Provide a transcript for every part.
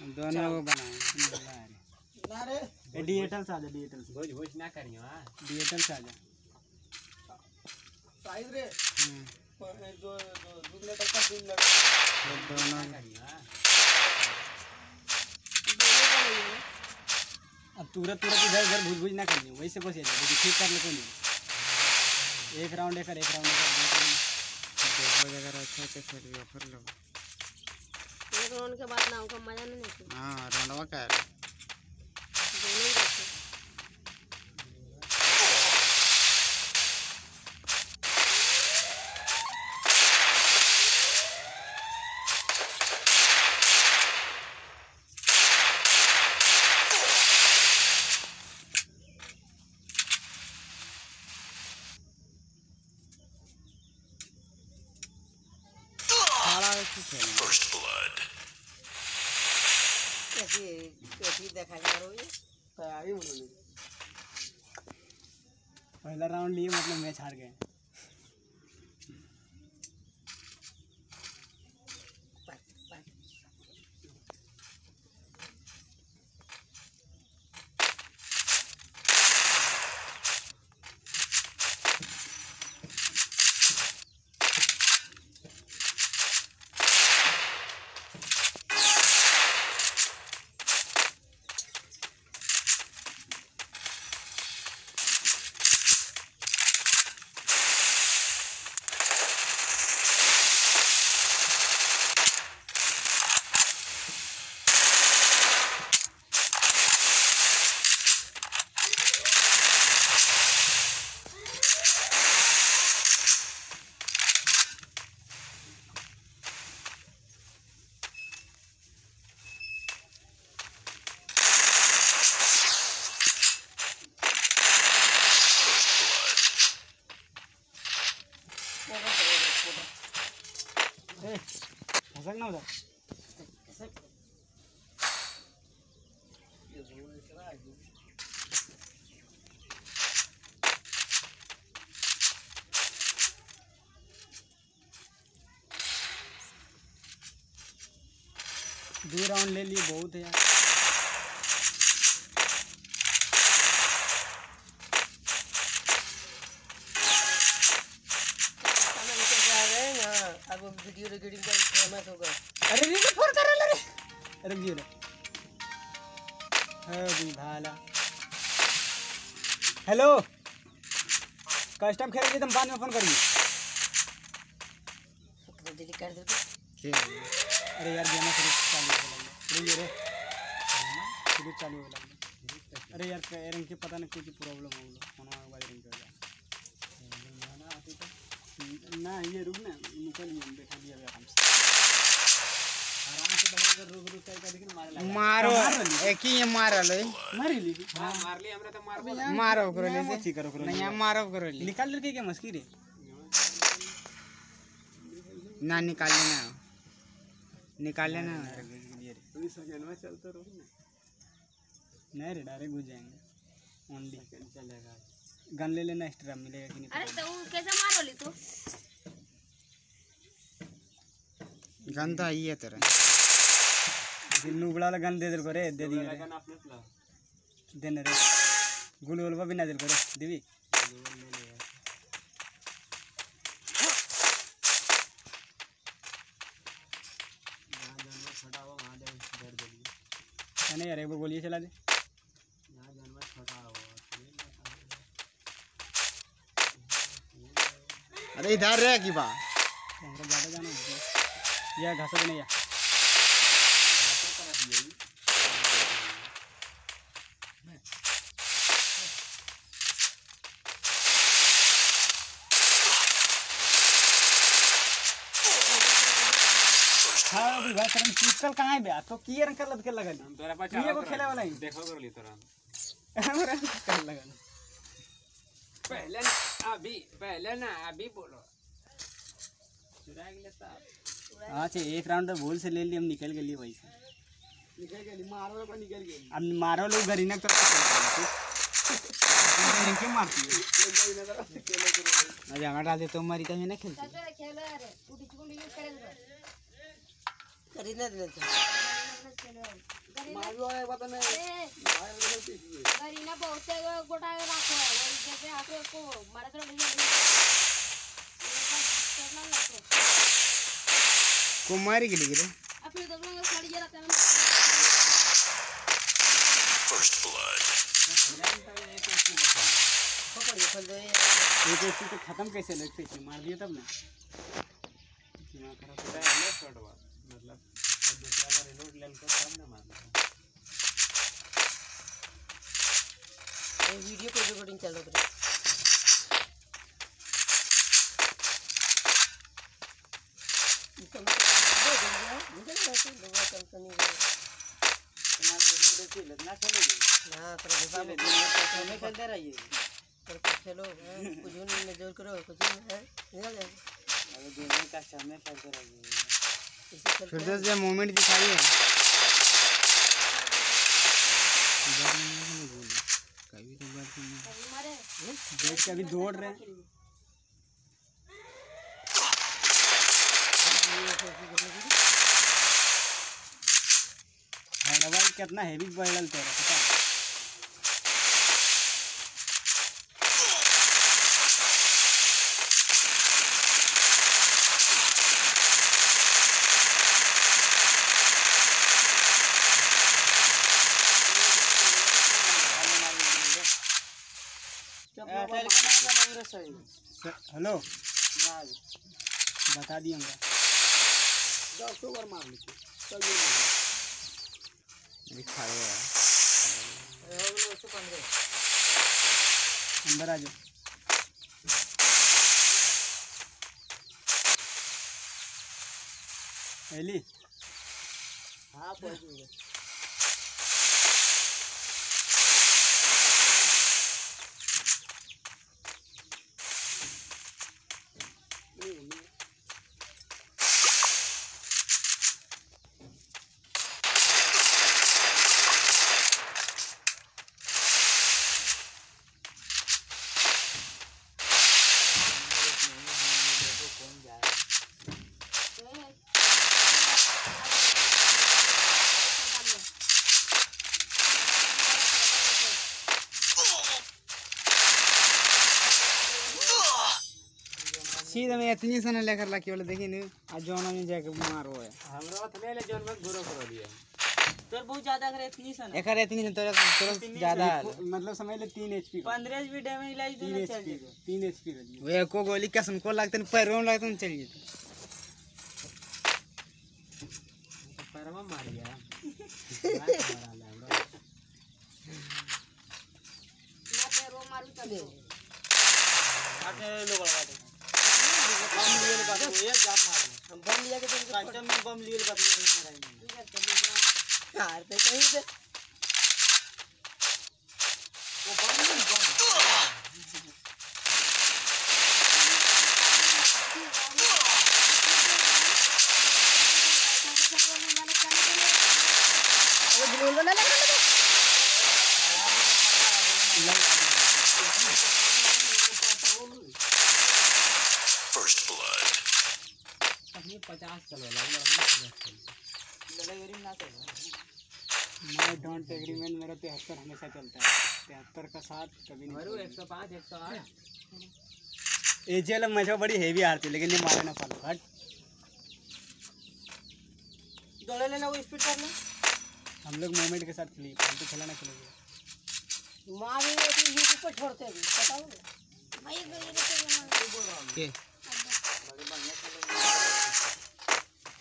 दोनों को बनाए ना रे। ये डिजिटल से आ जा डिजिटल से। भोज भोज ना करियो हाँ। डिजिटल से आ जा। साइज़ रे। हम्म, जो जो दूसरे तक का दिन लग ये दोनों। करियो हाँ। अब तुरंत तुरंत इधर उधर भूज भूज ना करिए वैसे बस ये ठीक कर ले कोई नहीं एक राउंड एक एक राउंड देखो अगर अच्छा अच्छा खेलियो फिर लो। राउंड के बाद ना उनका मज़ा नहीं हाँ है दोनों ही रहते सारा ऐसे खेलना होने पहला राउंड लिए मतलब मैच हार गए ए फसक ना उधर दो राउंड ले लिए, बहुत है यार। ना, अब वीडियो रिकॉर्डिंग का फ़ेमस होगा। अरे तो फ़ोन कर रहा रे। रुक जी रे अभी भाला। हेलो? कस्टम खेल रही तुम बाद में फ़ोन करिए तो डिलीट कर दो अरे यार गेम शुरू चालू हो लगे रुक रे। शुरू चालू हो लगे अरे यार रहे हैं पता नहीं कुछ प्रॉब्लम हो गया। फ़ोन में बाद रिंग कर ना ये रुक ना निकल बैठा दिया आराम से आराम से दबा कर रुक रुक कर देखिए मारे लगा मारो एक ही मारो ले मारी ली। हाँ मार ली हमरा तो मार मारो करो ले करो करो नहीं मारो करो ले निकाल ले क्या मस्की रे? ना निकाल लेना। निकाल लेना। नहीं रे डायरेक्ट घुस जाएँगे। ओनली चलेगा गन ले लेना एक्स्ट्रा मिलेगा कि नहीं? अरे तो कैसे मारो ली तू गंदा ही है तेरा फिर नुबड़ा वाला गन दे दे को रे दे दिए रे लगन अपने ला देने रे गुल वुल भी ना दे को रे देवी जहाँ जानवर छोटा हो वहाँ दे डर दे नहीं यार एक बार गोली चला दे। हो अरे इधर रे की बा हमरा ज़्यादा जाना है या घासा नहीं या हाँ अभी भाई सर चिकल कहाँ है बे तो किए रंग कर लद के लगा हम तोरा पास ये को खेले वाला ही? देखो कर ली तोरा। हमरा कर लगा पहले अभी पहले ना अभी बोलो। चुरा के लेता अच्छा एक राउंड तो भूल से ले लिए हम निकल गए वही से। निकल मारो पर निकल गई अब मारो लोग गरीना तो क्यों मारती है अरे डाल दे तो मरी तो ना खेलती तू। डिस्को यूज़ करेगा कुमारी के लिए First blood. एक एक तो खत्म कैसे लगते से मार दिया तब ना। मतलब दूसरा बार रिलोड ले लेकर तब ना मार दिया वीडियो पर रिकॉर्डिंग चल रहा है हमें खेलते रहिए खेलो कुछ में ज़ोर करो कुछ उन निकल जाएगा में फिर दस जो मोमेंट दिखाई है कभी दौड़ रहे हैं। कितना हैवी बढ़ल तेरा पता है? हेलो बता दिए हमरा जाओ मार लीजिए चल दिखा रहे गया उसको पंद्रह अंदर आ जाओ। एली? हाँ पहुँच सीधे में इतनी सने लेकर लाके वाले देखिन आ तो जोन में जाके मार हो। है हमरा थले ले जोन में गुरो कर दिया। तोर बहुत ज़्यादा करे इतनी सन एकर इतनी सन तोर तोर ज़्यादा मतलब समझ ले 3 एचपी 15 एचपी डैमेज लाई दो ना चल जे 3 एचपी दे वो एको गोली कसम को लागतन पैरों लागतन चल जे पैरवा मार गया। ना पैरवा मारू चल तो जाए आपने लो बोलवा दे। बम लिया के तुमको में बम लिए हार पे कहीं से पचास चलो डोंट एग्रीमेंट मेरा तिहत्तर हमेशा चलता है तिहत्तर का साथ कभी नहीं एक सौ पाँच एक सौ आठ ए जी एल मज़ा बड़ी हेवी आती लेकिन ये मारना ना हट दौड़े लेना वो स्पीड कर लो हम लोग मोमेंट के साथ खेलिए हम तो खेला ना खेलेंगे माँ यूट्यूब पर छोड़ते हैं बताओ भाई बोल रहा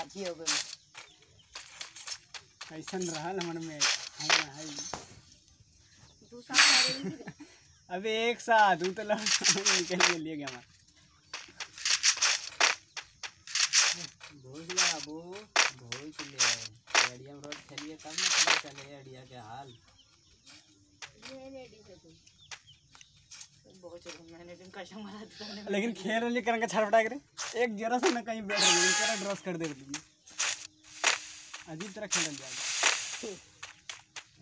माझी हो। गई कैसन रहल मन में। अबे एक साथ ऊ तो निकल के लिए गया हमारा एडिया में रोज खेलिए तब ना पता चले एडिया के हाल। लेकिन खेल रही करंगे करे? एक जरा सा ना कहीं बैठ गई तेरा ड्रॉस कर दे अजीब तरह खेल जाएगा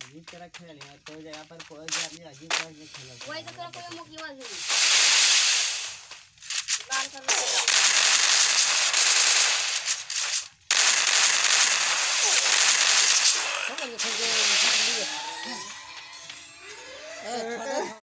अजीब तरह खेल है तो जगह पर कोई भी नहीं अजीब तरह से खेल वही तो तेरा कोई मुक्केबाज है लाल कर लो